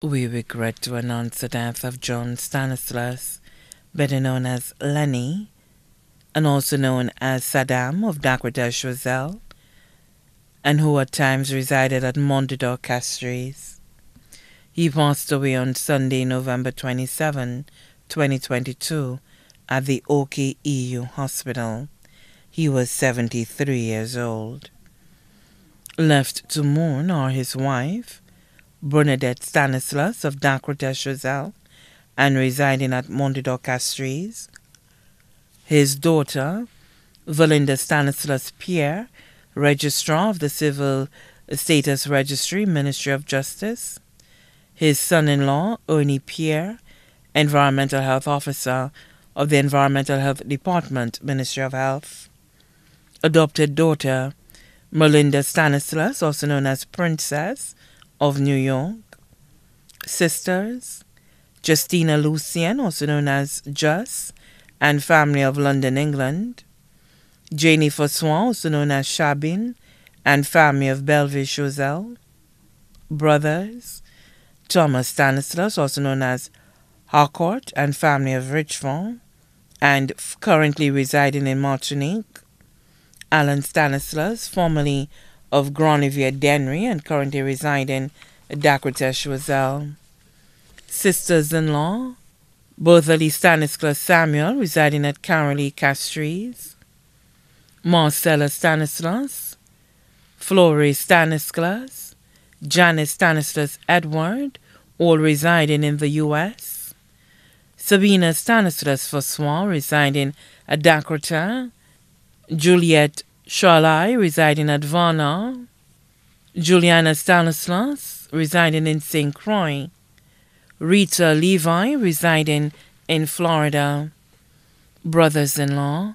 We regret to announce the death of John Stanislas, better known as Lenny, and also known as Saddam of Dakwadash Roselle, and who at times resided at Mondador Castries. He passed away on Sunday, November 27, 2022, at the OKEU Hospital. He was 73 years old. Left to mourn are his wife, Bernadette Stanislas of Dakwadash Roselle, and residing at Mondador Castries, his daughter, Valinda Stanislas Pierre, Registrar of the Civil Status Registry, Ministry of Justice, his son in law, Ernie Pierre, Environmental Health Officer of the Environmental Health Department, Ministry of Health, adopted daughter, Melinda Stanislas, also known as Princess of New York, sisters, Justina Lucien, also known as Just, and family of London, England. Janie Fossoin, also known as Shabin, and family of Belleville Chosel. Brothers, Thomas Stanislas, also known as Harcourt, and family of Richmond, and currently residing in Martinique. Alan Stanislas, formerly of Grande Riviere Dennery and currently residing in Dakwadash Roselle. Sisters-in-law, Berthalie Stanislas Samuel, residing at Carolee Castries, Marcella Stanislas, Flory Stanislas, Janice Stanislas Edward, all residing in the U.S., Sabina Stanislas Fossois, residing at Dakota, Juliette Charlai, residing at Varna, Juliana Stanislas, residing in St. Croix, Rita Levi, residing in Florida, brothers in law,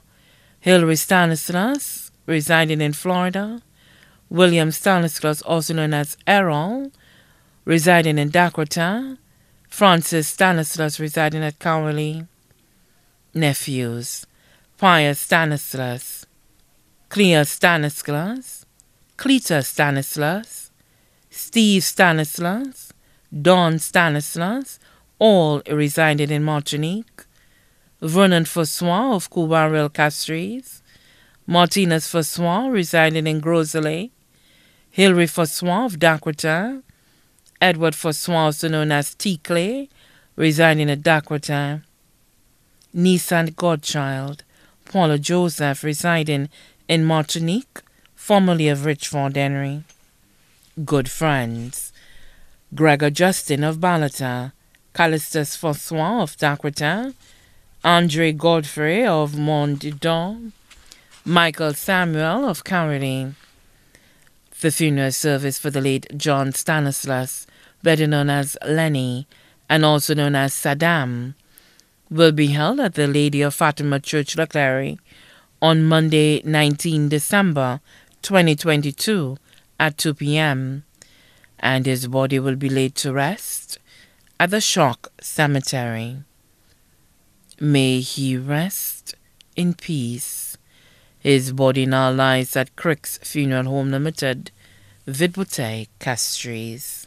Hilary Stanislas, residing in Florida, William Stanislas, also known as Errol, residing in Dakota, Francis Stanislas, residing at Cowley, nephews, Pius Stanislas, Clea Stanislas, Cleta Stanislas, Steve Stanislas, Don Stanislas, all resided in Martinique, Vernon Fossois of Coubaril Castries, Martinez Fossois residing in Groselet, Hilary Fossois of Dakota, Edward Fossois, also known as Ticlay, residing at Dakota, niece and godchild, Paula Joseph, residing in Martinique, formerly of Richmond Dennery. Good friends, Gregor Justin of Balata, Callistus Fossois of Dakota, Andre Godfrey of Mondidon, Michael Samuel of Caroline. The funeral service for the late John Stanislas, better known as Lenny, and also known as Saddam, will be held at the Lady of Fatima Church, Leclerc, on Monday, 19 December 2022 at 2 p.m and his body will be laid to rest at the Choc Cemetery. May he rest in peace. His body now lies at Crick's Funeral Home Limited, Vide Bouteille, Castries.